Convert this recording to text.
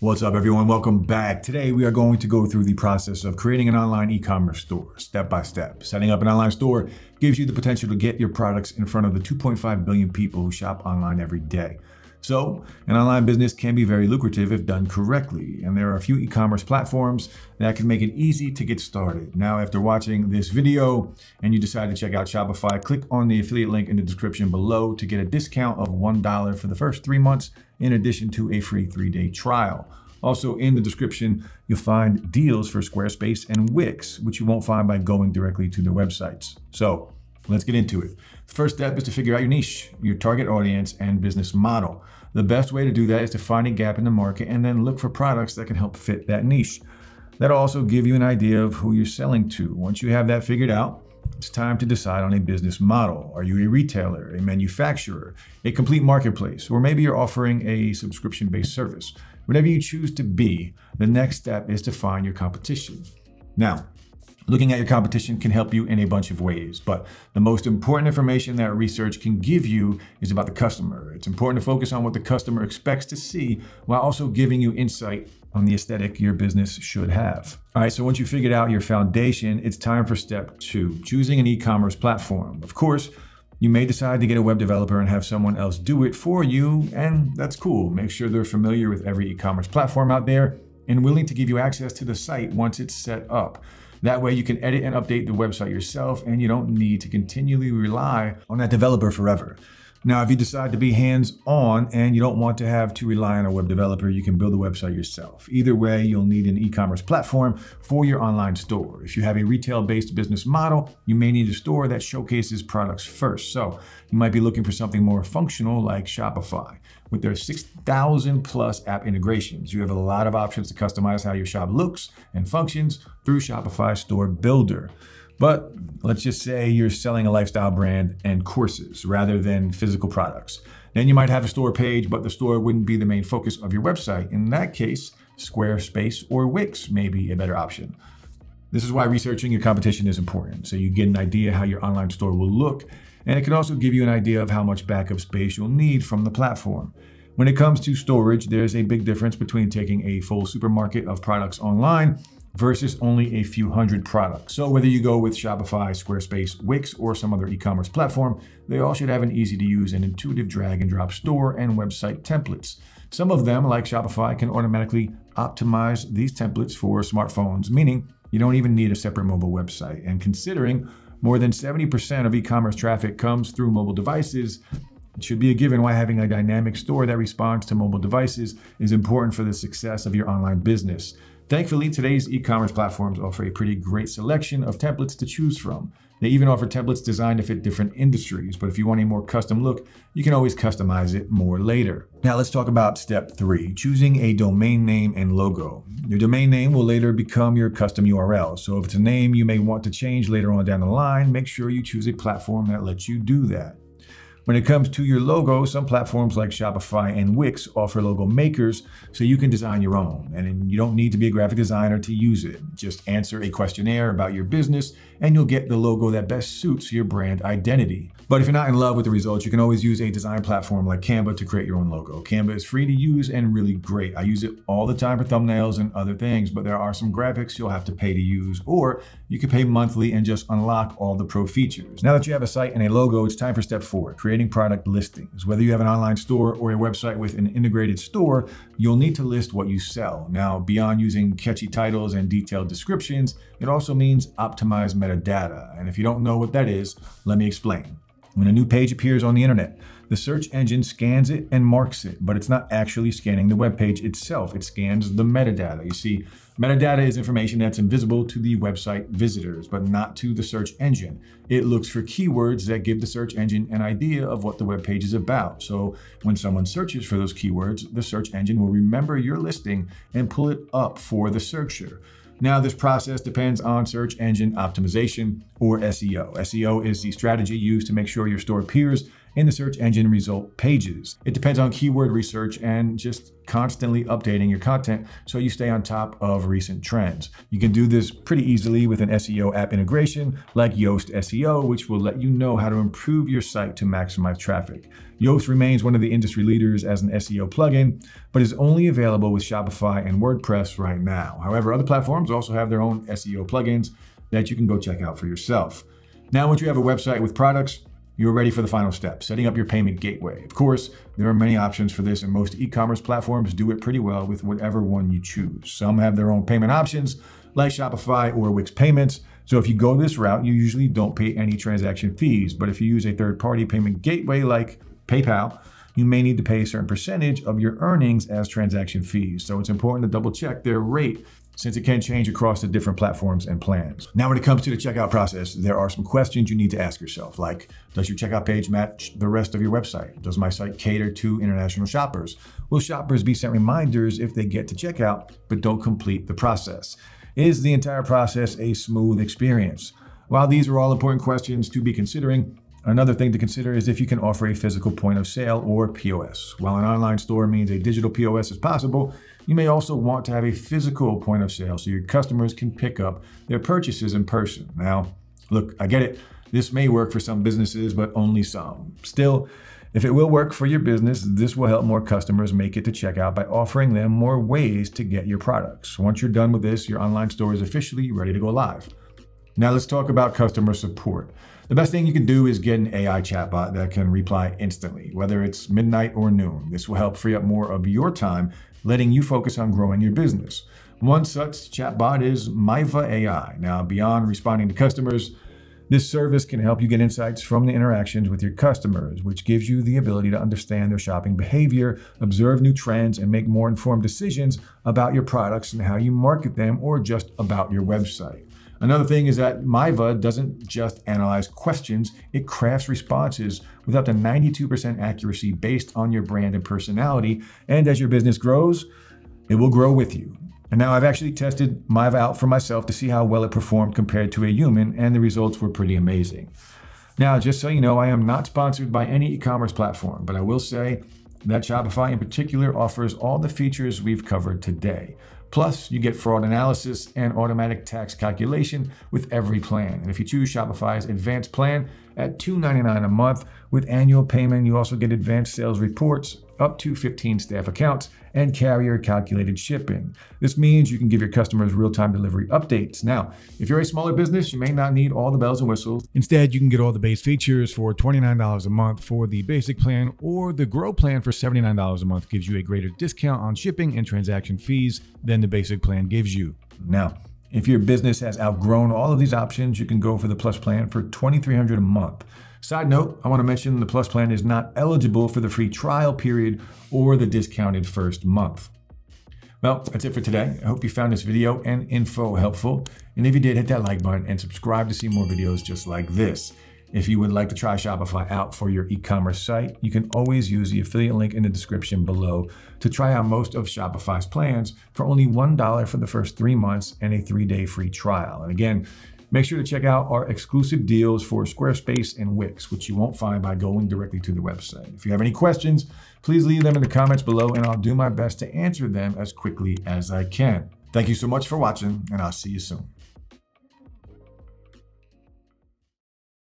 What's up, everyone? Welcome back. Today, we are going to go through the process of creating an online e commerce store step by step. Setting up an online store gives you the potential to get your products in front of the 2.5 billion people who shop online every day. So, an online business can be very lucrative if done correctly, and there are a few e-commerce platforms that can make it easy to get started. Now, after watching this video and you decide to check out Shopify, click on the affiliate link in the description below to get a discount of $1 for the first three months, in addition to a free three-day trial. Also in the description, you'll find deals for Squarespace and Wix, which you won't find by going directly to their websites. So let's get into it. The first step is to figure out your niche, your target audience, and business model. The best way to do that is to find a gap in the market and then look for products that can help fit that niche. That'll also give you an idea of who you're selling to. Once you have that figured out, it's time to decide on a business model. Are you a retailer, a manufacturer, a complete marketplace, or maybe you're offering a subscription based service? Whatever you choose to be, the next step is to find your competition. Now, Looking at your competition can help you in a bunch of ways, but the most important information that research can give you is about the customer. It's important to focus on what the customer expects to see while also giving you insight on the aesthetic your business should have. All right, so once you figured out your foundation, it's time for step two, choosing an e-commerce platform. Of course, you may decide to get a web developer and have someone else do it for you, and that's cool. Make sure they're familiar with every e-commerce platform out there and willing to give you access to the site once it's set up. That way you can edit and update the website yourself and you don't need to continually rely on that developer forever. Now, if you decide to be hands-on and you don't want to have to rely on a web developer, you can build a website yourself. Either way, you'll need an e-commerce platform for your online store. If you have a retail-based business model, you may need a store that showcases products first. So you might be looking for something more functional like Shopify. With their 6,000 plus app integrations, you have a lot of options to customize how your shop looks and functions through Shopify Store Builder. But let's just say you're selling a lifestyle brand and courses rather than physical products. Then you might have a store page, but the store wouldn't be the main focus of your website. In that case, Squarespace or Wix may be a better option. This is why researching your competition is important, so you get an idea how your online store will look, and it can also give you an idea of how much backup space you'll need from the platform. When it comes to storage, there's a big difference between taking a full supermarket of products online versus only a few hundred products. So whether you go with Shopify, Squarespace, Wix, or some other e-commerce platform, they all should have an easy to use and intuitive drag and drop store and website templates. Some of them, like Shopify, can automatically optimize these templates for smartphones, meaning you don't even need a separate mobile website. And considering more than 70% of e-commerce traffic comes through mobile devices, it should be a given why having a dynamic store that responds to mobile devices is important for the success of your online business. Thankfully, today's e-commerce platforms offer a pretty great selection of templates to choose from. They even offer templates designed to fit different industries, but if you want a more custom look, you can always customize it more later. Now let's talk about step three, choosing a domain name and logo. Your domain name will later become your custom URL. So if it's a name you may want to change later on down the line, make sure you choose a platform that lets you do that. When it comes to your logo, some platforms like Shopify and Wix offer logo makers so you can design your own. And you don't need to be a graphic designer to use it. Just answer a questionnaire about your business and you'll get the logo that best suits your brand identity. But if you're not in love with the results, you can always use a design platform like Canva to create your own logo. Canva is free to use and really great. I use it all the time for thumbnails and other things, but there are some graphics you'll have to pay to use, or you can pay monthly and just unlock all the pro features. Now that you have a site and a logo, it's time for step four, creating product listings. Whether you have an online store or a website with an integrated store, you'll need to list what you sell. Now, beyond using catchy titles and detailed descriptions, it also means optimized metadata. And if you don't know what that is, let me explain. When a new page appears on the internet, the search engine scans it and marks it, but it's not actually scanning the web page itself. It scans the metadata. You see, metadata is information that's invisible to the website visitors, but not to the search engine. It looks for keywords that give the search engine an idea of what the web page is about. So when someone searches for those keywords, the search engine will remember your listing and pull it up for the searcher. Now, this process depends on search engine optimization or SEO. SEO is the strategy used to make sure your store appears in the search engine result pages. It depends on keyword research and just constantly updating your content so you stay on top of recent trends. You can do this pretty easily with an SEO app integration like Yoast SEO, which will let you know how to improve your site to maximize traffic. Yoast remains one of the industry leaders as an SEO plugin, but is only available with Shopify and WordPress right now. However, other platforms also have their own SEO plugins that you can go check out for yourself. Now, once you have a website with products, you're ready for the final step, setting up your payment gateway. Of course, there are many options for this, and most e-commerce platforms do it pretty well with whatever one you choose. Some have their own payment options, like Shopify or Wix Payments. So if you go this route, you usually don't pay any transaction fees. But if you use a third-party payment gateway like PayPal, you may need to pay a certain percentage of your earnings as transaction fees. So it's important to double check their rate since it can change across the different platforms and plans. Now, when it comes to the checkout process, there are some questions you need to ask yourself, like, does your checkout page match the rest of your website? Does my site cater to international shoppers? Will shoppers be sent reminders if they get to checkout but don't complete the process? Is the entire process a smooth experience? While these are all important questions to be considering, Another thing to consider is if you can offer a physical point of sale or POS. While an online store means a digital POS is possible, you may also want to have a physical point of sale so your customers can pick up their purchases in person. Now, look, I get it. This may work for some businesses, but only some. Still, if it will work for your business, this will help more customers make it to checkout by offering them more ways to get your products. Once you're done with this, your online store is officially ready to go live. Now let's talk about customer support. The best thing you can do is get an AI chatbot that can reply instantly, whether it's midnight or noon. This will help free up more of your time, letting you focus on growing your business. One such chatbot is Miva AI. Now, beyond responding to customers, this service can help you get insights from the interactions with your customers, which gives you the ability to understand their shopping behavior, observe new trends, and make more informed decisions about your products and how you market them or just about your website. Another thing is that Miva doesn't just analyze questions, it crafts responses with up to 92% accuracy based on your brand and personality. And as your business grows, it will grow with you. And now I've actually tested Miva out for myself to see how well it performed compared to a human, and the results were pretty amazing. Now, just so you know, I am not sponsored by any e commerce platform, but I will say that Shopify in particular offers all the features we've covered today. Plus, you get fraud analysis and automatic tax calculation with every plan. And if you choose Shopify's advanced plan at $2.99 a month with annual payment, you also get advanced sales reports, up to 15 staff accounts, and carrier calculated shipping. This means you can give your customers real time delivery updates. Now, if you're a smaller business, you may not need all the bells and whistles. Instead, you can get all the base features for $29 a month for the basic plan, or the Grow plan for $79 a month gives you a greater discount on shipping and transaction fees than the basic plan gives you. Now, if your business has outgrown all of these options, you can go for the Plus plan for 2,300 a month. Side note, I want to mention the Plus plan is not eligible for the free trial period or the discounted first month. Well, that's it for today. I hope you found this video and info helpful. And if you did, hit that like button and subscribe to see more videos just like this. If you would like to try Shopify out for your e-commerce site, you can always use the affiliate link in the description below to try out most of Shopify's plans for only $1 for the first three months and a three-day free trial. And again, Make sure to check out our exclusive deals for Squarespace and Wix, which you won't find by going directly to the website. If you have any questions, please leave them in the comments below and I'll do my best to answer them as quickly as I can. Thank you so much for watching and I'll see you soon.